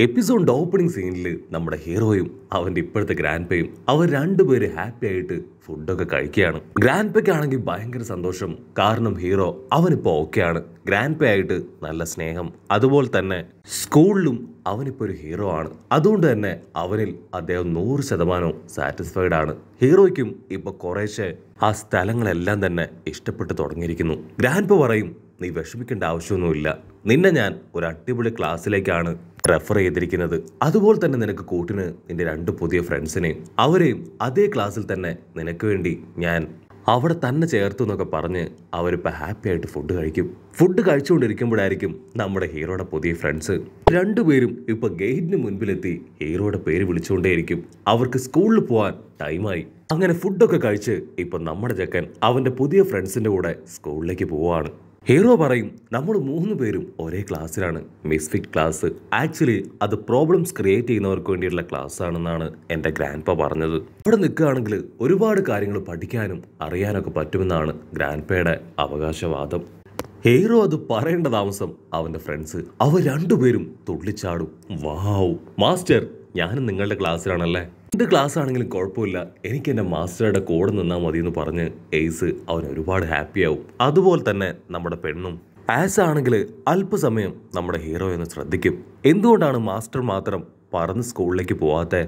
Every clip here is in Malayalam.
എപ്പിസോഡിന്റെ ഓപ്പണിംഗ് സീനിൽ നമ്മുടെ ഹീറോയും അവന്റെ ഇപ്പോഴത്തെ ഗ്രാൻഡ് പേയും അവർ രണ്ടുപേര് ഹാപ്പി ആയിട്ട് ഫുഡൊക്കെ കഴിക്കുകയാണ്. ഗ്രാൻഡ് പേക്ക് ആണെങ്കിൽ ഭയങ്കര സന്തോഷം. കാരണം ഹീറോ അവനിപ്പോൾ ഓക്കെയാണ്. ഗ്രാൻഡ് പേ ആയിട്ട് നല്ല സ്നേഹം. അതുപോലെ തന്നെ സ്കൂളിലും അവനിപ്പോൾ ഒരു ഹീറോ ആണ്. അതുകൊണ്ട് തന്നെ അവനിൽ അദ്ദേഹം നൂറ് ശതമാനവും സാറ്റിസ്ഫൈഡ് ആണ്. ഹീറോയ്ക്കും ഇപ്പോൾ കുറേശ്ശെ ആ സ്ഥലങ്ങളെല്ലാം തന്നെ ഇഷ്ടപ്പെട്ട് തുടങ്ങിയിരിക്കുന്നു. ഗ്രാൻഡ് പേ പറയും നീ വിഷമിക്കേണ്ട ആവശ്യമൊന്നുമില്ല. നിന്നെ ഞാൻ ഒരു അടിപൊളി ക്ലാസ്സിലേക്കാണ് റെഫർ ചെയ്തിരിക്കുന്നത്. അതുപോലെ തന്നെ നിനക്ക് കൂട്ടിന് നിന്റെ രണ്ട് പുതിയ ഫ്രണ്ട്സിനെയും അവരെയും അതേ ക്ലാസ്സിൽ തന്നെ നിനക്ക് വേണ്ടി ഞാൻ അവിടെ തന്നെ ചേർത്തു എന്നൊക്കെ പറഞ്ഞ് അവരിപ്പോൾ ഹാപ്പി ആയിട്ട് ഫുഡ് കഴിക്കും. ഫുഡ് കഴിച്ചുകൊണ്ടിരിക്കുമ്പോഴായിരിക്കും നമ്മുടെ ഹീറോയുടെ പുതിയ ഫ്രണ്ട്സ് രണ്ടുപേരും ഇപ്പോൾ ഗേറ്റിന് മുൻപിലെത്തി ഹീറോയുടെ പേര് വിളിച്ചുകൊണ്ടേയിരിക്കും. അവർക്ക് സ്കൂളിൽ പോകാൻ ടൈമായി അങ്ങനെ ഫുഡൊക്കെ കഴിച്ച് ഇപ്പം നമ്മുടെ ചെക്കൻ അവന്റെ പുതിയ ഫ്രണ്ട്സിന്റെ കൂടെ സ്കൂളിലേക്ക് പോവാണ് ഹീറോ പറയും നമ്മൾ മൂന്ന് പേരും ഒരേ ക്ലാസ്സിലാണ്. Misfit class. ആക്ച്വലി അത് പ്രോബ്ലംസ് ക്രിയേറ്റ് ചെയ്യുന്നവർക്ക് വേണ്ടിയിട്ടുള്ള ക്ലാസ് ആണെന്നാണ് എന്റെ ഗ്രാൻഡ് പ പറഞ്ഞത്. ഇവിടെ നിൽക്കുകയാണെങ്കിൽ ഒരുപാട് കാര്യങ്ങൾ പഠിക്കാനും അറിയാനൊക്കെ പറ്റുമെന്നാണ് ഗ്രാൻഡ് പയുടെ അവകാശവാദം. ഹീറോ അത് പറയേണ്ട താമസം അവന്റെ ഫ്രണ്ട്സ്. അവർ രണ്ടുപേരും തുള്ളിച്ചാടും. വാവ് മാസ്റ്റർ ഞാനും നിങ്ങളുടെ ക്ലാസ്സിലാണല്ലേ? എന്ത് ക്ലാസ് ആണെങ്കിലും കുഴപ്പമില്ല. എനിക്ക് എന്റെ മാസ്റ്ററുടെ കൂടെ നിന്നാൽ മതി എന്ന് പറഞ്ഞ് എയ്സ് അവൻ ഒരുപാട് ഹാപ്പിയാവും. അതുപോലെ തന്നെ നമ്മുടെ പെണ്ണും. ആസ് ആണെങ്കിൽ അല്പസമയം നമ്മുടെ ഹീറോ എന്ന് ശ്രദ്ധിക്കും. എന്തുകൊണ്ടാണ് മാസ്റ്റർ മാത്രം പറന്ന് സ്കൂളിലേക്ക് പോവാത്തെ?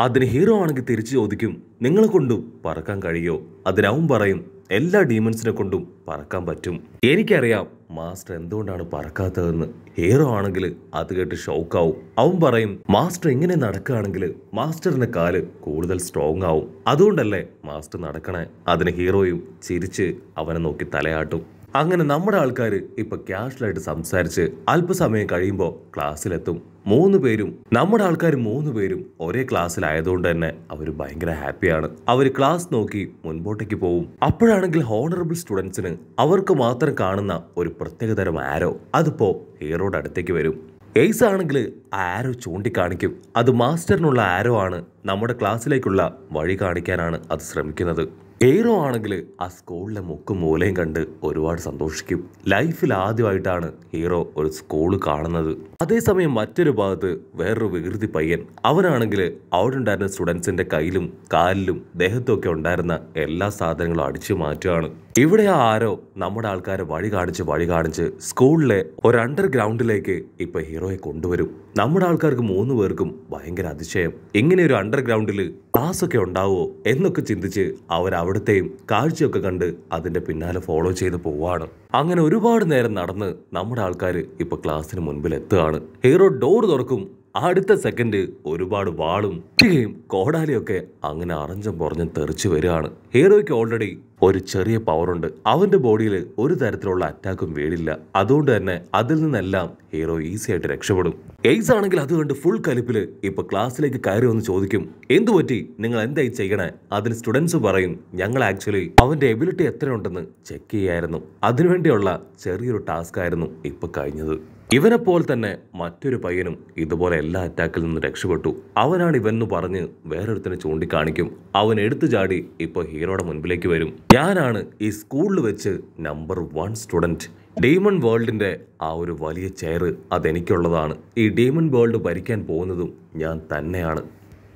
അതിന് ഹീറോ ആണെങ്കിൽ തിരിച്ചു ചോദിക്കും നിങ്ങളെ കൊണ്ടും പറക്കാൻ കഴിയോ? അതിനാവും പറയും എല്ലാ ഡീമൻസിനെ കൊണ്ടും പറക്കാൻ പറ്റും. എനിക്കറിയാം മാസ്റ്റർ എന്തുകൊണ്ടാണ് പറക്കാത്തതെന്ന്. ഹീറോ ആണെങ്കിൽ അത് കേട്ട് ഷോക്കാവും. അവൻ പറയും മാസ്റ്റർ എങ്ങനെ നടക്കുകയാണെങ്കിൽ മാസ്റ്ററിന്റെ കാൽ കൂടുതൽ സ്ട്രോങ് ആവും. അതുകൊണ്ടല്ലേ മാസ്റ്റർ നടക്കണേ? അതിന് ഹീറോയും ചിരിച്ച് അവനെ നോക്കി തലയാട്ടും. അങ്ങനെ നമ്മുടെ ആൾക്കാർ ഇപ്പൊ ക്യാഷ്വലായിട്ട് സംസാരിച്ച് അല്പസമയം കഴിയുമ്പോൾ ക്ലാസ്സിലെത്തും. മൂന്ന് പേരും നമ്മുടെ ആൾക്കാർ മൂന്ന് പേരും ഒരേ ക്ലാസ്സിലായതുകൊണ്ട് തന്നെ അവർ ഭയങ്കര ഹാപ്പിയാണ്. അവർ ക്ലാസ് നോക്കി മുൻപോട്ടേക്ക് പോവും. അപ്പോഴാണെങ്കിൽ ഹോണറബിൾ സ്റ്റുഡൻസിന് അവർക്ക് മാത്രം കാണുന്ന ഒരു പ്രത്യേകതരം ആരോ അതിപ്പോ ഹീറോയുടെ അടുത്തേക്ക് വരും. എയ്സ് ആണെങ്കിൽ ആ ആരോ ചൂണ്ടിക്കാണിക്കും. അത് മാസ്റ്ററിനുള്ള ആരോ ആണ് നമ്മുടെ ക്ലാസ്സിലേക്കുള്ള വഴി കാണിക്കാനാണ് അത് ശ്രമിക്കുന്നത്. ഹീറോ ആണെങ്കിൽ ആ സ്കൂളിലെ മുക്കും മൂലയും കണ്ട് ഒരുപാട് സന്തോഷിക്കും. ലൈഫിൽ ആദ്യമായിട്ടാണ് ഹീറോ ഒരു സ്കൂൾ കാണുന്നത്. അതേസമയം മറ്റൊരു ഭാഗത്ത് വേറൊരു വികൃതി പയ്യൻ. അവനാണെങ്കിൽ അവിടെ ഉണ്ടായിരുന്ന സ്റ്റുഡൻസിന്റെ കയ്യിലും കാലിലും ദേഹത്തും ഒക്കെ ഉണ്ടായിരുന്ന എല്ലാ സാധനങ്ങളും അടിച്ചു മാറ്റുകയാണ്. ഇവിടെ ആ ആരോ നമ്മുടെ ആൾക്കാരെ വഴി കാണിച്ച് വഴി കാണിച്ച് സ്കൂളിലെ ഒരു അണ്ടർഗ്രൗണ്ടിലേക്ക് ഇപ്പൊ ഹീറോയെ കൊണ്ടുവരും. നമ്മുടെ ആൾക്കാർക്ക് മൂന്ന് പേർക്കും ഭയങ്കര അതിശയം. ഇങ്ങനെ ഒരു അണ്ടർഗ്രൗണ്ടിൽ ക്ലാസ് ഒക്കെ ഉണ്ടാവുമോ എന്നൊക്കെ ചിന്തിച്ച് അവർ അവിടുത്തെയും കാഴ്ചയൊക്കെ കണ്ട് അതിന്റെ പിന്നാലെ ഫോളോ ചെയ്ത് പോവാണ്. അങ്ങനെ ഒരുപാട് നേരം നടന്ന് നമ്മുടെ ആൾക്കാർ ഇപ്പോൾ ക്ലാസ്സിന് മുൻപിൽ എത്തുകയാണ് ഹീറോ ഡോർ തുറക്കും അടുത്ത സെക്കൻഡ് ഒരുപാട് വാളും കുട്ടിയും കോടാലിയൊക്കെ അങ്ങനെ അറഞ്ഞും പുറഞ്ഞും തെറിച്ചു വരികയാണ്. ഹീറോയ്ക്ക് ഓൾറെഡി ഒരു ചെറിയ പവറുണ്ട് അവന്റെ ബോഡിയിൽ ഒരു തരത്തിലുള്ള അറ്റാക്കും വീടില്ല. അതുകൊണ്ട് തന്നെ അതിൽ നിന്നെല്ലാം ഹീറോ ഈസി ആയിട്ട് രക്ഷപ്പെടും. എയ്സ് ആണെങ്കിൽ അത് കണ്ട് ഫുൾ കലിപ്പിൽ ഇപ്പൊ ക്ലാസ്സിലേക്ക് കയറി വന്ന് ചോദിക്കും എന്തു പറ്റി? നിങ്ങൾ എന്തായി ചെയ്യണേ? അതിന് സ്റ്റുഡൻസ് പറയും ഞങ്ങൾ ആക്ച്വലി അവന്റെ എബിലിറ്റി എത്രയുണ്ടെന്ന് ചെക്ക് ചെയ്യായിരുന്നു. അതിനുവേണ്ടിയുള്ള ചെറിയൊരു ടാസ്ക് ആയിരുന്നു ഇപ്പൊ കഴിഞ്ഞത്. ഇവനെ പോലെ തന്നെ മറ്റൊരു പയ്യനും ഇതുപോലെ എല്ലാ അറ്റാക്കിൽ നിന്ന് രക്ഷപ്പെട്ടു. അവനാണ് ഇവനെന്ന് പറഞ്ഞ് വേറൊരുത്തിനെ ചൂണ്ടിക്കാണിക്കും. അവൻ എടുത്തു ചാടി ഇപ്പോൾ ഹീറോയുടെ മുൻപിലേക്ക് വരും. ഞാനാണ് ഈ സ്കൂളിൽ വെച്ച് നമ്പർ വൺ സ്റ്റുഡന്റ് ഡീമൺ വേൾഡിന്റെ ആ ഒരു വലിയ ചെയർ അതെനിക്കുള്ളതാണ്. ഈ ഡീമൺ വേൾഡ് ഭരിക്കാൻ പോകുന്നതും ഞാൻ തന്നെയാണ്.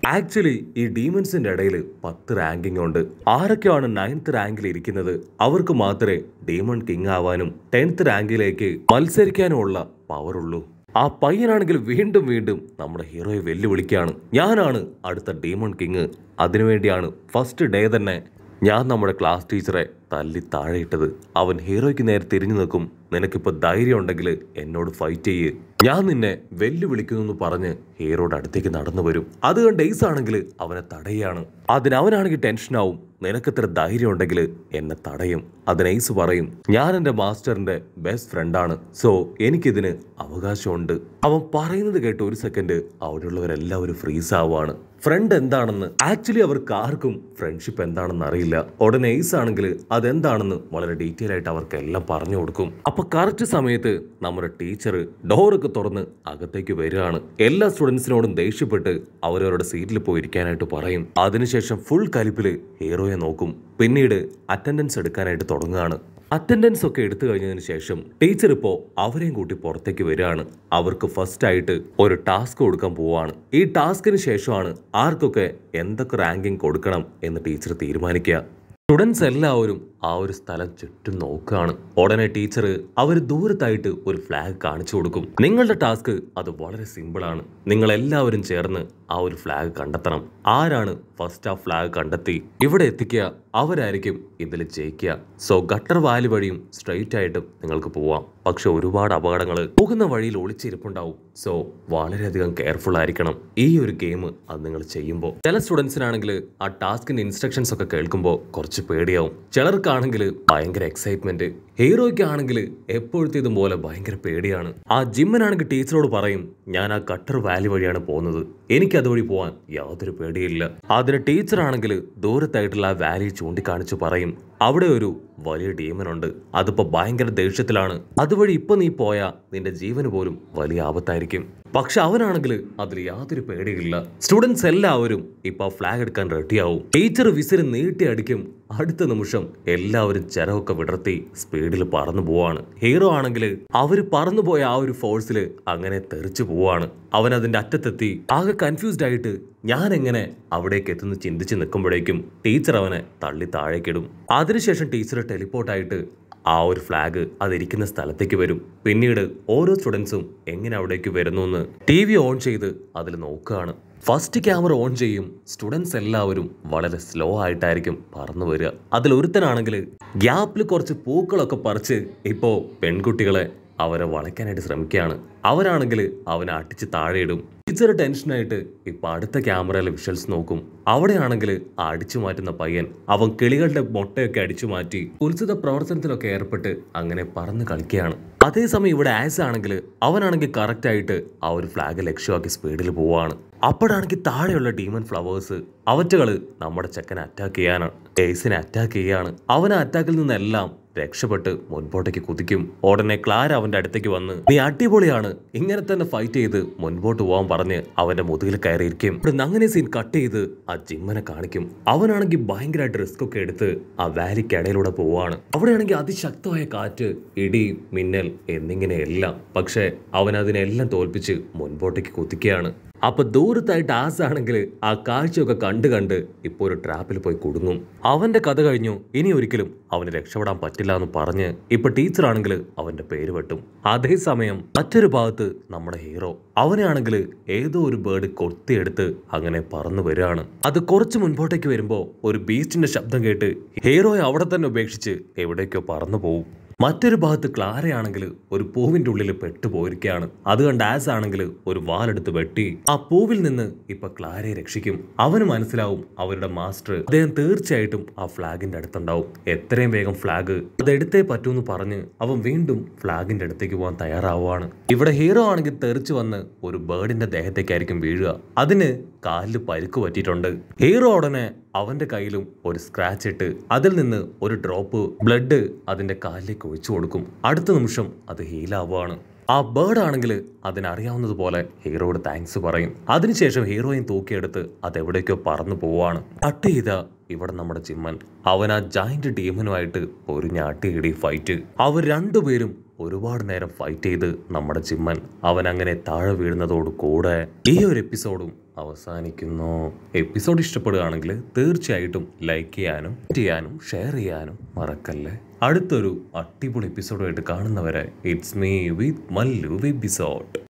ആക്ച്വലി ഈ ഡീമൻസിന്റെ ഇടയിൽ പത്ത് റാങ്കിങ് ഉണ്ട്. ആരൊക്കെയാണ് നയൻത്ത് റാങ്കിൽ ഇരിക്കുന്നത്? അവർക്ക് മാത്രമേ ഡീമൺ കിങ് ആവാനും ടെൻത്ത് റാങ്കിലേക്ക് മത്സരിക്കാനുമുള്ള പവർ ഉള്ളൂ ആ പയ്യനാണെങ്കിൽ വീണ്ടും വീണ്ടും നമ്മുടെ ഹീറോയെ വെല്ലുവിളിക്കുകയാണ്. ഞാനാണ് അടുത്ത ഡീമൺ കിങ് അതിനുവേണ്ടിയാണ് ഫസ്റ്റ് ഡേ തന്നെ ഞാൻ നമ്മുടെ ക്ലാസ് ടീച്ചറെ തല്ലി താഴെയിട്ടത്. അവൻ ഹീറോയ്ക്ക് നേരെ തിരിഞ്ഞു നിൽക്കും. നിനക്കിപ്പോൾ ധൈര്യം ഉണ്ടെങ്കിൽ എന്നോട് ഫൈറ്റ് ചെയ്യ്. ഞാൻ നിന്നെ വെല്ലുവിളിക്കുന്നു എന്ന് പറഞ്ഞ് ഹീറോയുടെ അടുത്തേക്ക് നടന്നു വരും. അത് കണ്ട് എയ്സ് ആണെങ്കിൽ അവനെ തടയാണ് അതിനവനാണെങ്കിൽ ടെൻഷനാവും നിനക്കിത്ര ധൈര്യം ഉണ്ടെങ്കിൽ എന്നെ തടയും. അതിന് എയ്സ് പറയും ഞാൻ എന്റെ മാസ്റ്ററിന്റെ ബെസ്റ്റ് ഫ്രണ്ടാണ് സോ എനിക്കിതിന് അവകാശമുണ്ട്. അവൻ പറയുന്നത് കേട്ട് ഒരു സെക്കൻഡ് അവിടെയുള്ളവരെല്ലാവരും ഫ്രീസ് ആവുകയാണ്. ഫ്രണ്ട് എന്താണെന്ന് ആക്ച്വലി അവർക്ക് ആർക്കും ഫ്രണ്ട്ഷിപ്പ് എന്താണെന്ന് അറിയില്ല. ഉടനെ എയ്സ് ആണെങ്കിൽ അതെന്താണെന്ന് വളരെ ഡീറ്റെയിൽ ആയിട്ട് അവർക്ക് എല്ലാം പറഞ്ഞു കൊടുക്കും. അപ്പൊ കറക്റ്റ് സമയത്ത് നമ്മുടെ ടീച്ചർ ഡോറൊക്കെ തുറന്ന് അകത്തേക്ക് വരികയാണ്. എല്ലാ സ്റ്റുഡൻസിനോടും ദേഷ്യപ്പെട്ട് അവരവരുടെ സീറ്റിൽ പോയി ഇരിക്കാനായിട്ട് പറയും. അതിനുശേഷം ഫുൾ കലിപ്പിൽ ഹീറോയെ നോക്കും. പിന്നീട് അറ്റൻഡൻസ് എടുക്കാനായിട്ട് തുടങ്ങുകയാണ്. അറ്റൻഡൻസ് ഒക്കെ എടുത്തു കഴിഞ്ഞതിന് ശേഷം ടീച്ചർ ഇപ്പോൾ അവരെയും കൂട്ടി പുറത്തേക്ക് വരികയാണ്. അവർക്ക് ഫസ്റ്റ് ആയിട്ട് ഒരു ടാസ്ക് കൊടുക്കാൻ പോവാണ് ഈ ടാസ്കിന് ശേഷമാണ് ആർക്കൊക്കെ എന്തൊക്കെ റാങ്കിങ് കൊടുക്കണം എന്ന് ടീച്ചർ തീരുമാനിക്കുക. സ്റ്റുഡൻസ് എല്ലാവരും ആ ഒരു സ്ഥലം ചുറ്റും നോക്കുകയാണ്. ഉടനെ ടീച്ചർ അവർ ദൂരത്തായിട്ട് ഒരു ഫ്ലാഗ് കാണിച്ചു കൊടുക്കും. നിങ്ങളുടെ ടാസ്ക് അത് വളരെ സിമ്പിളാണ് നിങ്ങൾ എല്ലാവരും ചേർന്ന് ആ ഒരു ഫ്ലാഗ് കണ്ടെത്തണം. ആരാണ് ഫസ്റ്റ് ആ ഫ്ലാഗ് കണ്ടെത്തി? ഇവിടെ എത്തിക്കുക. അവരായിരിക്കും ഇതിൽ ജയിക്കുക. സോ ഗട്ടർ വാലി വഴിയും സ്ട്രെയിറ്റ് ആയിട്ടും നിങ്ങൾക്ക് പോവാം. പക്ഷെ ഒരുപാട് അപകടങ്ങൾ പോകുന്ന വഴിയിൽ ഒളിച്ചിരിപ്പുണ്ടാവും. സോ വളരെയധികം കെയർഫുൾ ആയിരിക്കണം ഈ ഒരു ഗെയിം അത് നിങ്ങൾ ചെയ്യുമ്പോൾ ചില സ്റ്റുഡൻസിനാണെങ്കിൽ ആ ടാസ്കിന്റെ ഇൻസ്ട്രക്ഷൻസ് ഒക്കെ കേൾക്കുമ്പോൾ കുറച്ച് പേടിയാവും. ചിലർക്കാണെങ്കിൽ ഭയങ്കര എക്സൈറ്റ്മെന്റ് ഹീറോയ്ക്ക് ആണെങ്കിൽ എപ്പോഴത്തേതും ഇതുപോലെ ഭയങ്കര പേടിയാണ്. ആ ജിമ്മനാണെങ്കിൽ ടീച്ചറോട് പറയും ഞാൻ ആ കട്ടർ വാലി വഴിയാണ് പോകുന്നത്. എനിക്ക് അതുവഴി പോകാൻ യാതൊരു പേടിയില്ല. അതിന് ടീച്ചറാണെങ്കിൽ ദൂരത്തായിട്ടുള്ള ആ വാലി ചൂണ്ടിക്കാണിച്ചു പറയും അവിടെ ഒരു വലിയ ഡീമനുണ്ട് അതിപ്പോ ഭയങ്കര ദേഷ്യത്തിലാണ്. അതുവഴി ഇപ്പൊ നീ പോയാ നിന്റെ ജീവന് പോലും വലിയ ആപത്തായിരിക്കും. പക്ഷെ അവനാണെങ്കിൽ അതിൽ യാതൊരു പേടിയില്ല സ്റ്റുഡൻസ് എല്ലാവരും ഇപ്പൊ ഫ്ലാഗ് എടുക്കാൻ റെഡിയാവും ടീച്ചർ വിസിൽ നീട്ടി അടിക്കും. അടുത്ത നിമിഷം എല്ലാവരും ചെരവൊക്കെ വിടർത്തി സ്പീഡിൽ പറന്നു പോവാണ്. ഹീറോ ആണെങ്കിൽ അവർ പറന്നുപോയ ആ ഒരു ഫോഴ്സിൽ അങ്ങനെ തെറിച്ചു പോവാണ്. അവൻ അതിന്റെ അറ്റത്തെത്തി. ആകെ കൺഫ്യൂസ്ഡ് ആയിട്ട് ഞാൻ എങ്ങനെ അവിടേക്ക് എത്തുന്നു ചിന്തിച്ച് നിൽക്കുമ്പോഴേക്കും ടീച്ചർ അവനെ തള്ളി താഴേക്കിടും. അതിനുശേഷം ടീച്ചർ ടെലിപ്പോർട്ടായിട്ട് ആ ഒരു ഫ്ലാഗ് അതിരിക്കുന്ന സ്ഥലത്തേക്ക് വരും. പിന്നീട് ഓരോ സ്റ്റുഡൻസും എങ്ങനെ അവിടേക്ക് വരുന്നു എന്ന് ടി വി ഓൺ ചെയ്ത് അതിൽ നോക്കുകയാണ്. ഫസ്റ്റ് ക്യാമറ ഓൺ ചെയ്യും. സ്റ്റുഡൻസ് എല്ലാവരും വളരെ സ്ലോ ആയിട്ടായിരിക്കും പറന്നു വരിക. അതിൽ ഒരുത്തനാണെങ്കിൽ ഗ്യാപ്പിൽ കുറച്ച് പൂക്കളൊക്കെ പറിച്ച് ഇപ്പോൾ പെൺകുട്ടികളെ അവരെ വളയ്ക്കാനായിട്ട് ശ്രമിക്കുകയാണ്. അവരാണെങ്കിൽ അവനെ അടിച്ച് താഴെയിടും. ടീച്ചർ ടെൻഷനായിട്ട് ഇപ്പൊ അടുത്ത ക്യാമറയിലെ വിഷ്വൽസ് നോക്കും. അവിടെയാണെങ്കിൽ അടിച്ചു മാറ്റുന്ന പയ്യൻ അവൻ കിളികളുടെ മുട്ടയൊക്കെ അടിച്ചു മാറ്റി ഉത്സവ പ്രവർത്തനത്തിലൊക്കെ ഏർപ്പെട്ട് അങ്ങനെ പറന്ന് കളിക്കുകയാണ്. അതേസമയം ഇവിടെ ആസ് ആണെങ്കിൽ അവനാണെങ്കിൽ കറക്റ്റ് ആയിട്ട് ആ ഒരു ഫ്ലാഗ് ലക്ഷ്യമാക്കി സ്പീഡിൽ പോവാണ്. അപ്പോഴാണെങ്കിൽ താഴെയുള്ള ഡീമൻ ഫ്ലവേഴ്സ് അവറ്റകൾ നമ്മുടെ ചെക്കനെ അറ്റാക്ക് ചെയ്യാനാണ്. ഏസിനെ അറ്റാക്ക് ചെയ്യാണ്. അവനെ അറ്റാക്കിൽ നിന്നെല്ലാം രക്ഷപ്പെട്ട് മുൻപോട്ടേക്ക് കുതിക്കും. ഉടനെ ക്ലാര അവന്റെ അടുത്തേക്ക് വന്ന് നീ അടിപൊളിയാണ്. ഇങ്ങനെ തന്നെ ഫൈറ്റ് ചെയ്ത് മുൻപോട്ട് പോകാൻ പറഞ്ഞ് അവന്റെ മുതുകിൽ കയറിയിരിക്കും. അങ്ങനെ സീൻ കട്ട് ചെയ്ത് ആ ജിമ്മനെ കാണിക്കും. അവനാണെങ്കിൽ ഭയങ്കരമായിട്ട് റിസ്ക് ഒക്കെ എടുത്ത് ആ വാലിക്കിടയിലൂടെ പോവാണ്. അവിടെയാണെങ്കിൽ അതിശക്തമായ കാറ്റ് ഇടി മിന്നൽ എന്നിങ്ങനെ എല്ലാം പക്ഷേ അവൻ അതിനെല്ലാം തോൽപ്പിച്ച് മുൻപോട്ടേക്ക് കുതിക്കുകയാണ്. അപ്പൊ ദൂരത്തായിട്ട് ആസാണെങ്കിൽ ആ കാഴ്ചയൊക്കെ കണ്ട് കണ്ട് ഇപ്പൊ ഒരു ട്രാപ്പിൽ പോയി കുടുങ്ങും. അവന്റെ കഥ കഴിഞ്ഞു. ഇനി ഒരിക്കലും അവന് രക്ഷപ്പെടാൻ പറ്റില്ല എന്ന് പറഞ്ഞ് ഇപ്പൊ ടീച്ചറാണെങ്കിൽ അവന്റെ പേര് വെട്ടും. അതേസമയം മറ്റൊരു ഭാഗത്ത് നമ്മുടെ ഹീറോ അവനാണെങ്കിൽ ഏതോ ഒരു ബേർഡ് കൊത്തിയെടുത്ത് അങ്ങനെ പറന്നു വരികയാണ്. അത് കുറച്ച് മുൻപോട്ടേക്ക് വരുമ്പോ ഒരു ബീസ്റ്റിന്റെ ശബ്ദം കേട്ട് ഹീറോയെ അവിടെ തന്നെ ഉപേക്ഷിച്ച് എവിടേക്കോ പറന്നു പോവും. മറ്റൊരു ഭാഗത്ത് ക്ലാരയാണെങ്കിൽ ഒരു പൂവിന്റെ ഉള്ളിൽ പെട്ടുപോയിരിക്കുകയാണ് അത് കണ്ട് ആസ് ആണെങ്കിൽ ഒരു വാലെടുത്ത് വെട്ടി ആ പൂവിൽ നിന്ന് ഇപ്പൊ ക്ലാരയെ രക്ഷിക്കും. അവന് മനസ്സിലാവും അവരുടെ മാസ്റ്റർ അദ്ദേഹം തീർച്ചയായിട്ടും ആ ഫ്ലാഗിന്റെ അടുത്തുണ്ടാവും. എത്രയും വേഗം ഫ്ലാഗ് അത് എടുത്തേ പറ്റൂന്ന് പറഞ്ഞ് അവൻ വീണ്ടും ഫ്ലാഗിന്റെ അടുത്തേക്ക് പോകാൻ തയ്യാറാവുകയാണ്. ഇവിടെ ഹീറോ ആണെങ്കിൽ തെറിച്ചു വന്ന് ഒരു ബേർഡിന്റെ ദേഹത്തേക്കായിരിക്കും വീഴുക. അതിന് കാലിൽ പരുക്ക് പറ്റിയിട്ടുണ്ട്. ഹീറോ ഉടനെ അവന്റെ കയ്യിലും ഒരു സ്ക്രാച്ച് ഇട്ട് അതിൽ നിന്ന് ഒരു ഡ്രോപ്പ് ബ്ലഡ് അതിന്റെ കാലിലേക്ക് ഒഴിച്ചു കൊടുക്കും. അടുത്ത നിമിഷം അത് ഹീലാവുകയാണ് ആ ബേർഡ് ആണെങ്കിൽ അതിനറിയാവുന്നതുപോലെ ഹീറോയോട് താങ്ക്സ് പറയും. അതിനുശേഷം ഹീറോയിൻ തൂക്കിയെടുത്ത് അതെവിടേക്കോ പറന്നു പോവാണ് കട്ട് ചെയ്ത ഇവിടെ നമ്മുടെ ചിമ്മൻ അവൻ ആ ജായിന്റ് ടീമിനുമായിട്ട് ഒരു ഞാട്ടിയിടി ഫൈറ്റ് അവർ രണ്ടുപേരും ഒരുപാട് നേരം ഫൈറ്റ് ചെയ്ത് നമ്മുടെ ചിമ്മൻ അവൻ അങ്ങനെ താഴെ വീഴുന്നതോട് കൂടെ ഈ ഒരു എപ്പിസോഡും അവസാനിക്കുന്നു. എപ്പിസോഡ് ഇഷ്ടപ്പെടുകയാണെങ്കിൽ തീർച്ചയായിട്ടും ലൈക്ക് ചെയ്യാനും ചെയ്യാനും ഷെയർ ചെയ്യാനും മറക്കല്ലേ? അടുത്തൊരു അടിപൊളി എപ്പിസോഡുമായിട്ട് കാണുന്നവരെ it's me with Mallu episode